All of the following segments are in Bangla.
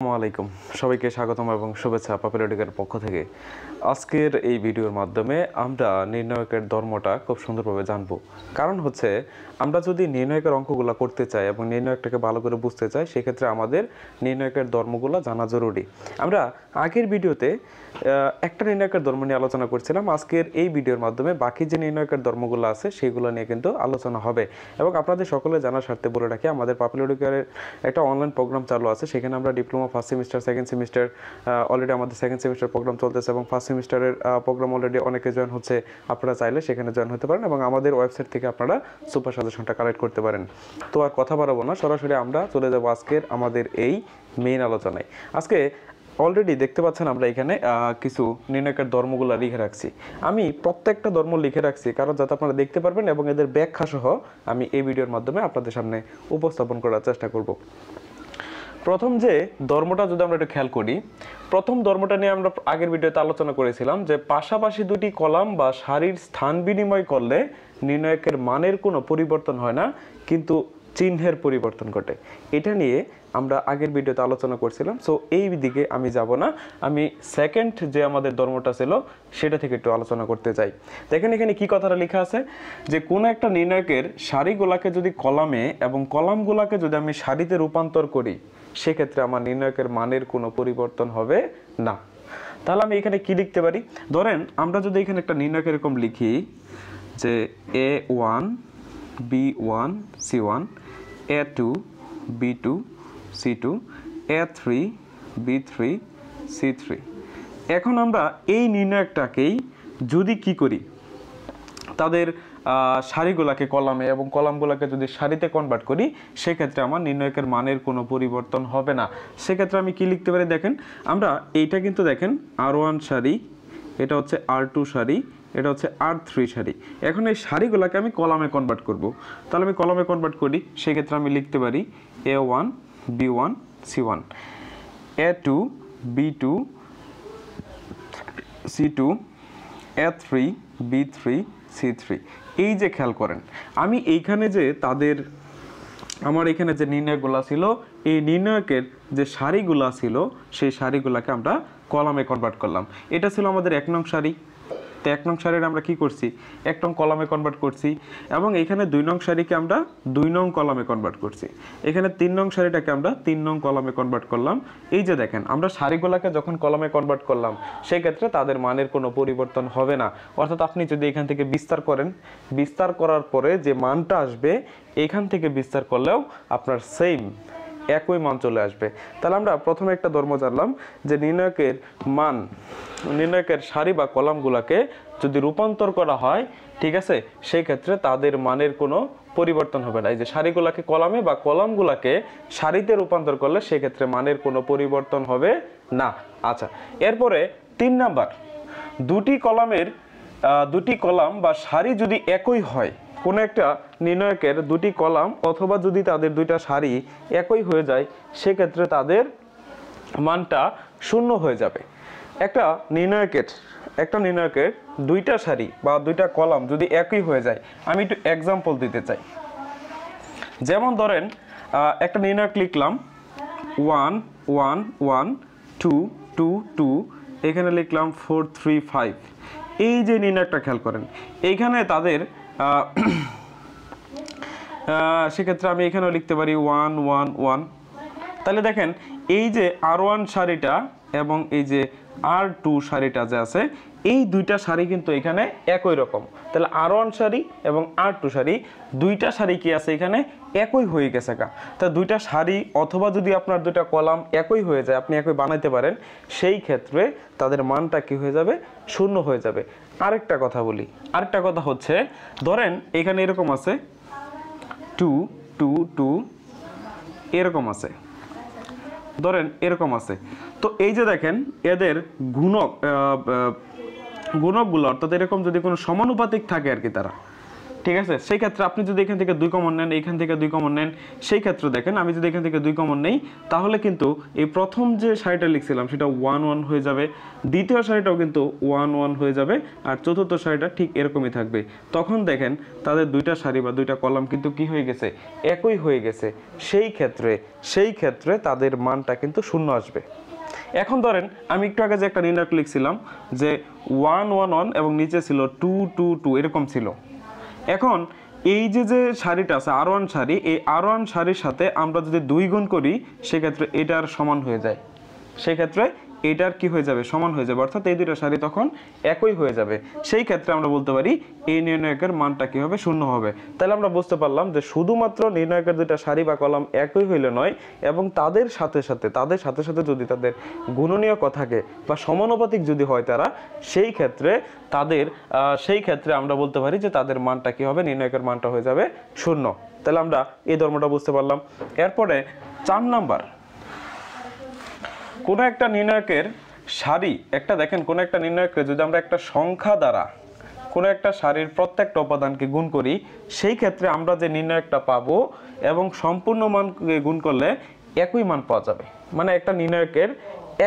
আসসালামু আলাইকুম। সবাইকে স্বাগতম এবং শুভেচ্ছা পাপিলোডিকের পক্ষ থেকে। আজকের এই ভিডিওর মাধ্যমে আমরা নির্ণায়কের ধর্মটা খুব সুন্দরভাবে জানব। কারণ হচ্ছে, আমরা যদি নির্ণায়কের অঙ্কগুলো করতে চাই এবং নির্ণায়কটাকে ভালো করে বুঝতে চাই, সেক্ষেত্রে আমাদের নির্ণায়কের ধর্মগুলো জানা জরুরি। আমরা আগের ভিডিওতে একটা নির্ণায়কের ধর্ম নিয়ে আলোচনা করছিলাম। আজকের এই ভিডিওর মাধ্যমে বাকি যে নির্ণায়কের ধর্মগুলো আছে, সেগুলো নিয়ে কিন্তু আলোচনা হবে। এবং আপনাদের সকলে জানার স্বার্থে বলে রাখি, আমাদের পাপিলোডিকারের একটা অনলাইন প্রোগ্রাম চালু আছে, সেখানে আমরা diploma first semester second semester already আমাদের সেকেন্ড সেমিস্টার প্রোগ্রাম চলতেছে এবং ফার্স্ট সেমিস্টারের প্রোগ্রাম অলরেডি অনেকে জয়েন হচ্ছে। আপনারা চাইলে সেখানে জয়েন হতে পারেন এবং আমাদের ওয়েবসাইট থেকে আপনারা সুপার সাজেশনটা কালেক্ট করতে পারেন। তো আর কথা বাড়াবো না, সরাসরি আমরা চলে যাব আজকের আমাদের এই মেইন আলোচনায়। আজকে অলরেডি দেখতে পাচ্ছেন আমরা এখানে কিছু নির্ণয়কের ধর্মগুলো লিখে রাখছি। আমি প্রত্যেকটা ধর্ম লিখে রাখছি, কারণ যাতে আপনারা দেখতে পারবেন এবং এদের ব্যাখ্যা সহ আমি এই ভিডিওর মাধ্যমে আপনাদের সামনে উপস্থাপন করার চেষ্টা করব। প্রথম যে ধর্মটা যদি আমরা একটু খেয়াল করি, প্রথম ধর্মটা নিয়ে আমরা আগের ভিডিওতে আলোচনা করেছিলাম যে পাশাপাশি দুটি কলাম বা সারির স্থান বিনিময় করলে নির্ণায়কের মানের কোনো পরিবর্তন হয় না, কিন্তু চিহ্নের পরিবর্তন ঘটে। এটা নিয়ে আমরা আগের ভিডিওতে আলোচনা করছিলাম। সো এই দিকে আমি যাব না। আমি সেকেন্ড যে আমাদের ধর্মটা ছিল, সেটা থেকে একটু আলোচনা করতে চাই। দেখেন এখানে কি কথাটা লেখা আছে? যে কোনো একটা নির্ণায়কের সারিগুলাকে যদি কলামে এবং কলামগুলাকে যদি আমি সারিতে রূপান্তর করি সেক্ষেত্রে আমার নির্ণায়কের মানের কোনো পরিবর্তন হবে না। তাহলে আমি এখানে কি লিখতে পারি? ধরেন, আমরা যদি এখানে একটা নির্ণায়ক এরকম লিখি যে A one B one C one A two B two C two A three B three C three এখন আমরা এই নির্ণায়কটাকেই যদি কি করি, তাদের সারিগুলাকে কলামে এবং কলামগুলোকে যদি সারিতে কনভার্ট করি, সেক্ষেত্রে আমার নির্ণয়কের মানের কোনো পরিবর্তন হবে না। সেক্ষেত্রে আমি কি লিখতে পারি দেখেন? আমরা এইটা কিন্তু দেখেন আর ওয়ান সারি এটা হচ্ছে আর টু সারি এটা হচ্ছে আর থ্রি সারি এখন এই সারিগুলোকে আমি কলামে কনভার্ট করব। তাহলে আমি কলামে কনভার্ট করি, সেক্ষেত্রে আমি লিখতে পারি A one B one C one A two B two C two A three B three C three এই যে খেয়াল করেন, আমি এইখানে যে তাদের, আমার এখানে যে নির্ণয়গুলা ছিল, এই নির্ণয়কের যে শাড়িগুলো ছিল, সেই শাড়িগুলোকে আমরা কলামে কনভার্ট করলাম। এটা ছিল আমাদের এক নং সারি। তো এক নং সারির আমরা কি করছি? এক নং কলামে কনভার্ট করছি এবং এখানে দুই নং সারিকে আমরা দুই নং কলামে কনভার্ট করছি। এখানে তিন নং সারিটাকে আমরা তিন নং কলামে কনভার্ট করলাম। এই যে দেখেন, আমরা সারিগুলাকে যখন কলামে কনভার্ট করলাম সেই ক্ষেত্রে তাদের মানের কোনো পরিবর্তন হবে না। অর্থাৎ আপনি যদি এখান থেকে বিস্তার করেন, বিস্তার করার পরে যে মানটা আসবে, এখান থেকে বিস্তার করলেও আপনার সেম একই মান চলে আসবে। তাহলে আমরা প্রথমে একটা ধর্ম জানলাম যে নির্ণায়কের মান, নির্ণায়কের সারি বা কলামগুলোকে যদি রূপান্তর করা হয়, ঠিক আছে? সেই ক্ষেত্রে তাদের মানের কোনো পরিবর্তন হবে না। এই যে সারিগুলাকে কলামে বা কলামগুলাকে সারিতে রূপান্তর করলে সেক্ষেত্রে মানের কোনো পরিবর্তন হবে না। আচ্ছা এরপরে তিন নাম্বার। দুটি কলামের দুটি কলাম বা সারি যদি একই হয় কোনো একটা নির্ণায়কের দুটি কলাম অথবা যদি তাদের দুইটা সারি একই হয়ে যায়, সেক্ষেত্রে তাদের মানটা শূন্য হয়ে যাবে। একটা নির্ণায়কের একটা নির্ণায়কের দুইটা সারি বা দুইটা কলাম যদি একই হয়ে যায়, আমি একটু এক্সাম্পল দিতে চাই। যেমন ধরেন একটা নির্ণায়ক লিখলাম one one one two two two এখানে লিখলাম ফোর থ্রি ফাইভ এই যে নির্ণায়কটা খেয়াল করেন, এইখানে তাদের সেক্ষেত্রে আমি এখানেও লিখতে পারি ওয়ান ওয়ান ওয়ান তাহলে দেখেন, এই যে আর ওয়ান শাড়িটা এবং এই যে আর টু শাড়িটা যে আছে, এই দুইটা শাড়ি কিন্তু এখানে একই রকম। তাহলে আর ওয়ান শাড়ি এবং আর টু শাড়ি, দুইটা শাড়ি কি আছে এখানে? একই হয়ে গেছে কা তা দুইটা শাড়ি অথবা যদি আপনার দুইটা কলাম একই হয়ে যায়, আপনি একই বানাইতে পারেন, সেই ক্ষেত্রে তাদের মানটা কি হয়ে যাবে? শূন্য হয়ে যাবে। আরেকটা কথা বলি। আরেকটা কথা হচ্ছে, ধরেন এখানে এরকম আছে, টু টু টু, এরকম আছে। ধরেন এরকম আছে। তো এই যে দেখেন, এদের গুণক গুণকগুলো, অর্থাৎ এরকম যদি কোনো সমানুপাতিক থাকে আর কি তারা ঠিক আছে? সেই ক্ষেত্রে আপনি যদি এখান থেকে দুই কমন নেন, এইখান থেকে দুই কমন নেন, সেই ক্ষেত্রে দেখেন, আমি যদি এখান থেকে দুই কমন নেই, তাহলে কিন্তু এই প্রথম যে শাড়িটা লিখছিলাম, সেটা ওয়ান ওয়ান হয়ে যাবে। দ্বিতীয় শাড়িটাও কিন্তু ওয়ান ওয়ান হয়ে যাবে, আর চতুর্থ শাড়িটা ঠিক এরকমই থাকবে। তখন দেখেন, তাদের দুইটা শাড়ি বা দুইটা কলাম কিন্তু কি হয়ে গেছে? একই হয়ে গেছে। সেই ক্ষেত্রে সেই ক্ষেত্রে তাদের মানটা কিন্তু শূন্য আসবে। এখন ধরেন, আমি একটু আগে যে একটা নির্ণয় লিখছিলাম, যে ওয়ান ওয়ান ওয়ান এবং নিচে ছিল টু টু টু এরকম ছিল। এখন এই যে যে শাড়িটা আছে আর ওয়ান শাড়ি এই আর ওয়ান শাড়ির সাথে আমরা যদি দুই গুণ করি, সেক্ষেত্রে এটার সমান হয়ে যায়। সেক্ষেত্রে এটার কি হয়ে যাবে? সমান হয়ে যাবে। অর্থাৎ এই দুটো শাড়ি তখন একই হয়ে যাবে। সেই ক্ষেত্রে আমরা বলতে পারি এই নির্ণায়কের মানটা কি হবে? শূন্য হবে। তাহলে আমরা বুঝতে পারলাম যে শুধুমাত্র নির্ণায়কের দুটা শাড়ি বা কলাম একই হইলে নয়, এবং তাদের সাথে সাথে, তাদের সাথে সাথে যদি তাদের গুণনীয় কথাকে বা সমানুপাতিক যদি হয় তারা, সেই ক্ষেত্রে তাদের সেই ক্ষেত্রে আমরা বলতে পারি যে তাদের মানটা কি হবে? নির্ণায়কের মানটা হয়ে যাবে শূন্য। তাহলে আমরা এই ধর্মটা বুঝতে পারলাম। এরপরে চার নাম্বার। কোনো একটা নির্ণায়কের সারি, একটা দেখেন, কোনো একটা নির্ণায়কের যদি আমরা একটা সংখ্যা দ্বারা কোনো একটা সারির প্রত্যেকটা উপাদানকে গুণ করি, সেই ক্ষেত্রে আমরা যে নির্ণায়কটা পাবো এবং সম্পূর্ণ মানকে গুণ করলে একই মান পাওয়া যাবে। মানে একটা নির্ণায়কের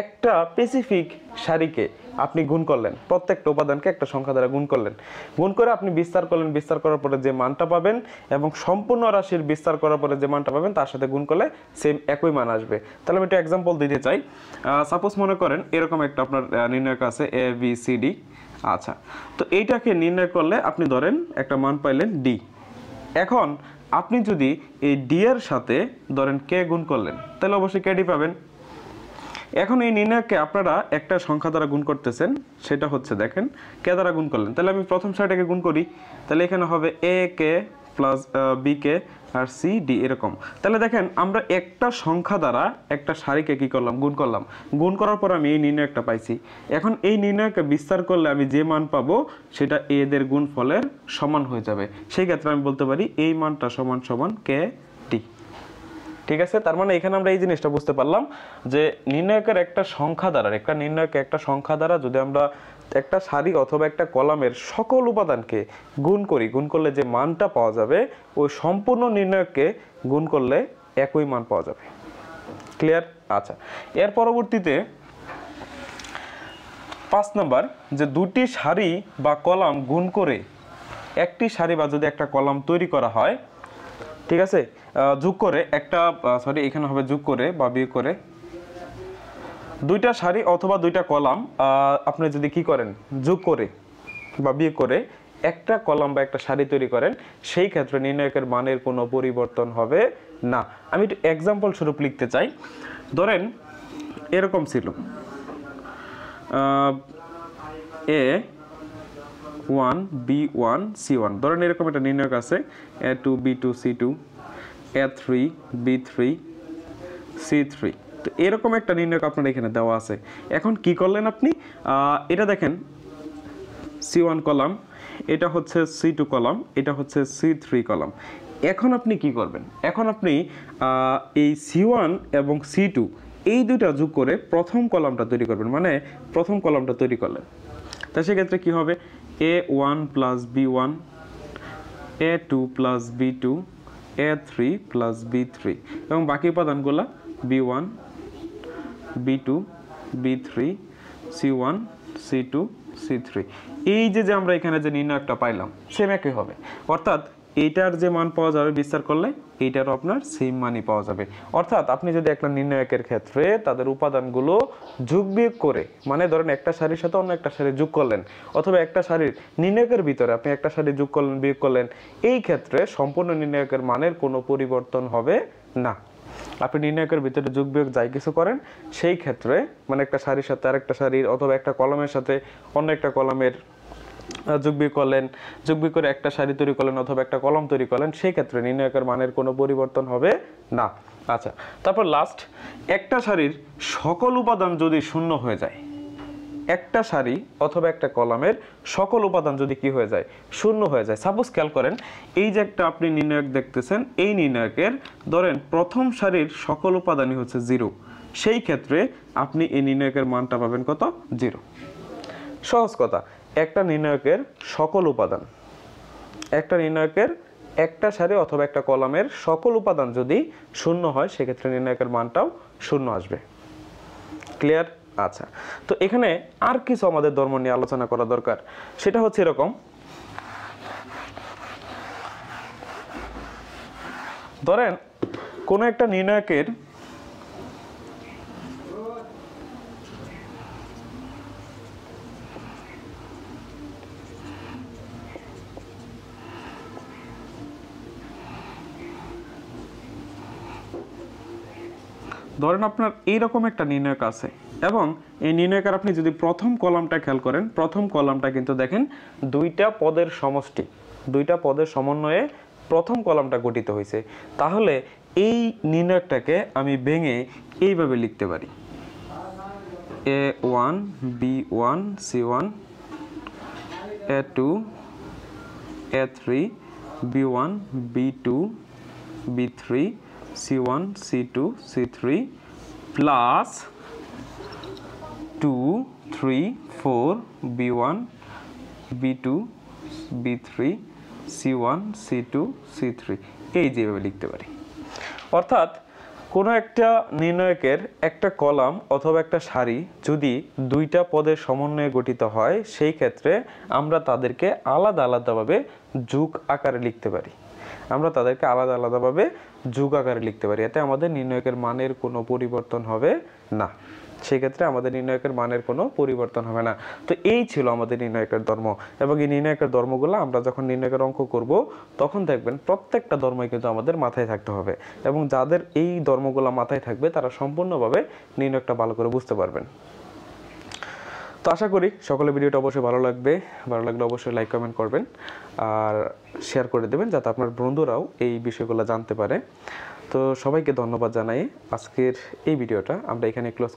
একটা স্পেসিফিক সারিকে আপনি গুণ করলেন, প্রত্যেকটা উপাদানকে একটা সংখ্যা দ্বারা গুণ করলেন। গুণ করে আপনি বিস্তার করলেন, বিস্তার করার পরে যে মানটা পাবেন এবং সম্পূর্ণ রাশির বিস্তার করার পরে যে মানটা পাবেন, তার সাথে গুণ করলে সেম একই মান আসবে। তাহলে আমি একটা এক্সাম্পল দিতে চাই। সাপোজ মনে করেন এরকম একটা আপনার নির্ণায়ক আছে এ বি সি ডি আচ্ছা তো এইটাকে নির্ণয় করলে আপনি ধরেন একটা মান পাইলেন ডি এখন আপনি যদি এই ডি এর সাথে ধরেন কে গুণ করলেন, তাহলে অবশ্যই কে ডি পাবেন। এখন এই নির্ণয়কে আপনারা একটা সংখ্যা দ্বারা গুণ করতেছেন, সেটা হচ্ছে দেখেন, কে দ্বারা গুণ করলেন? তাহলে আমি প্রথম সারিটাকে গুণ করি, তাহলে এখানে হবে A K plus B K R C D এরকম। তাহলে দেখেন, আমরা একটা সংখ্যা দ্বারা একটা সারিকে কি করলাম? গুণ করলাম। গুণ করার পর আমি এই নির্ণয়টা পাইছি। এখন এই নির্ণয়কে বিস্তার করলে আমি যে মান পাবো, সেটা এদের গুণ ফলের সমান হয়ে যাবে। সেই ক্ষেত্রে আমি বলতে পারি, এই মানটা সমান সমান কে ঠিক আছে? তার মানে এখানে আমরা এই জিনিসটা বুঝতে পারলাম যে নির্ণায়কের একটা সংখ্যা দ্বারা, একটা নির্ণায়ক একটা সংখ্যা দ্বারা যদি আমরা একটা সারি অথবা একটা কলামের সকল উপাদানকে গুণ করি, গুণ করলে যে মানটা পাওয়া যাবে, ওই সম্পূর্ণ নির্ণায়ককে গুণ করলে একই মান পাওয়া যাবে। ক্লিয়ার আচ্ছা। এর পরবর্তীতে পাঁচ নাম্বার, যে দুটি সারি বা কলাম গুণ করে একটি সারি বা যদি একটা কলাম তৈরি করা হয় ঠিক আছে? যোগ করে একটা সরি এখানে হবে যোগ করে বা বিয়োগ করে। দুইটা সারি অথবা দুইটা কলাম আপনি যদি কি করেন, যোগ করে বা বিয়োগ করে একটা কলাম বা একটা সারি তৈরি করেন, সেই ক্ষেত্রে নির্ণায়কের মানের কোনো পরিবর্তন হবে না। আমি একটু এক্সাম্পল স্বরূপ লিখতে চাই। ধরেন, এরকম ছিল। A one B one C one ধরেন এরকম একটা নির্ণায়ক আছে A two B two C two A three B three C three তো এরকম একটা নির্ণায়ক আপনার এখানে দেওয়া আছে। এখন কি করলেন আপনি? এটা দেখেন সি ওয়ান কলাম, এটা হচ্ছে সি টু কলাম, এটা হচ্ছে সি থ্রি কলাম। এখন আপনি কি করবেন? এখন আপনি এই সি ওয়ান এবং সি টু এই দুইটা যোগ করে প্রথম কলামটা তৈরি করবেন। মানে প্রথম কলামটা তৈরি করলেন। তা সেক্ষেত্রে কী হবে? A one plus B one A two plus B two A three plus B three এবং বাকি উপাদানগুলো B one B two B three C one C two C three এই যে যে আমরা এখানে যে নির্ণয়কটা পাইলাম সেম একই হবে। অর্থাৎ এইটার যে মান পাওয়া যাবে বিস্তার করলে এইটারও আপনার সেম মানই পাওয়া যাবে। অর্থাৎ আপনি যদি একটা নির্ণায়কের ক্ষেত্রে তাদের উপাদানগুলো যোগ বিয়োগ করে মানে ধরেন একটা শাড়ির সাথে অন্য একটা শাড়ি যোগ করলেন অথবা একটা শাড়ির নির্ণায়কের ভিতরে আপনি একটা শাড়ি যোগ করলেন বিয়োগ করলেন এই ক্ষেত্রে সম্পূর্ণ নির্ণায়কের মানের কোনো পরিবর্তন হবে না। আপনি নির্ণায়কের ভিতরে যোগ বিয়োগ যাই কিছু করেন সেই ক্ষেত্রে মানে একটা শাড়ির সাথে আরেকটা শাড়ির অথবা একটা কলমের সাথে অন্য একটা কলমের আহ, যোগ বিয়োগ করলেন যোগ বিয়োগ করে একটা শাড়ি তৈরি করলেন অথবা একটা কলম তৈরি করলেন সেই ক্ষেত্রে নির্ণায়কের মানের কোনো পরিবর্তন হবে না। আচ্ছা তারপর লাস্ট একটা শাড়ির সকল উপাদান যদি শূন্য হয়ে যায়, একটা শাড়ি অথবা একটা কলামের সকল উপাদান যদি কি হয়ে যায়, শূন্য হয়ে যায়। সাপোজ খেয়াল করেন, এই যে একটা আপনি নির্ণায়ক দেখতেছেন, এই নির্ণায়কের ধরেন প্রথম শাড়ির সকল উপাদানই হচ্ছে জিরো সেই ক্ষেত্রে আপনি এই নির্ণায়কের মানটা পাবেন কত? জিরো সহজ কথা, একটা নির্ণায়কের সকল উপাদান, একটা নির্ণায়কের একটা সারি অথবা একটা কলামের সকল উপাদান যদি শূন্য হয়, সেক্ষেত্রে নির্ণায়কের মানটাও শূন্য আসবে। ক্লিয়ার আচ্ছা। তো এখানে আর কিছু আমাদের ধর্ম নিয়ে আলোচনা করা দরকার। সেটা হচ্ছে এরকম। ধরেন, কোনো একটা নির্ণায়কের ধরেন আপনার এইরকম একটা নির্ণায়ক আছে এবং এই নির্ণায়কের আপনি যদি প্রথম কলামটা খেয়াল করেন, প্রথম কলামটা কিন্তু দেখেন দুইটা পদের সমষ্টি, দুইটা পদের সমন্বয়ে প্রথম কলামটা গঠিত হয়েছে। তাহলে এই নির্ণায়কটাকে আমি ভেঙে এইভাবে লিখতে পারি। A one, B one, C one, A two, A three, B one, B two, B three C one C two C three plus two three four B one B two B three C one C two C three এই যেভাবে লিখতে পারি। অর্থাৎ কোনো একটা নির্ণায়কের একটা কলাম অথবা একটা সারি যদি দুইটা পদের সমন্বয়ে গঠিত হয়, সেই ক্ষেত্রে আমরা তাদেরকে আলাদা আলাদাভাবে যুগ আকারে লিখতে পারি। আমরা তাদেরকে আলাদা আলাদাভাবে যুগ আকারে লিখতে পারি, এতে আমাদের নির্ণয়কের মানের কোনো পরিবর্তন হবে না। সেক্ষেত্রে আমাদের নির্ণয়কের মানের কোনো পরিবর্তন হবে না। তো এই ছিল আমাদের নির্ণায়কের ধর্ম। এবং এই নির্ণায়কের ধর্মগুলো আমরা যখন নির্ণয়কের অঙ্ক করব, তখন দেখবেন প্রত্যেকটা ধর্মই কিন্তু আমাদের মাথায় থাকতে হবে। এবং যাদের এই ধর্মগুলো মাথায় থাকবে, তারা সম্পূর্ণভাবে নির্ণয়কটা ভালো করে বুঝতে পারবেন। তো আশা করি সকলে ভিডিওটা অবশ্যই ভালো লাগবে। ভালো লাগলে অবশ্যই লাইক কমেন্ট করবেন আর শেয়ার করে দেবেন যাতে আপনার বন্ধুরাও এই বিষয়গুলো জানতে পারে। তো সবাইকে ধন্যবাদ জানাই আজকের এই ভিডিওটা। আমরা এখানে ক্লোজ